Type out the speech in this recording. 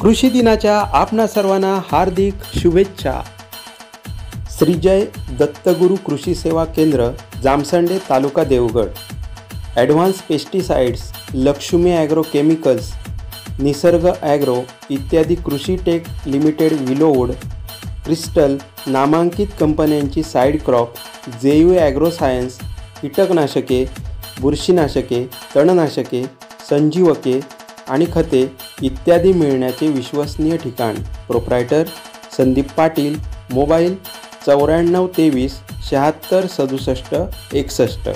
कृषी दिनाच्या आपणा सर्वांना हार्दिक शुभेच्छा. श्रीजय दत्तगुरू कृषी सेवा केंद्र Jamsande taluka Devgad. Advance pesticides Lakshmi agro chemicals Nisarg agro इत्यादी कृषी टेक लिमिटेड विलोड क्रिस्टल नामांकित कंपन्यांची साईड क्रॉप जेयू ॲग्रो सायन्स कीटकनाशके बुरशीनाशके तणनाशके संजीवके आणि खते इत्यादी मिळण्याचे विश्वसनीय ठिकाण. प्रोप्रायटर संदीप पाटील मोबाईल चौऱ्याण्णव तेवीस शहात्तर सदुसष्ट एकसष्ट.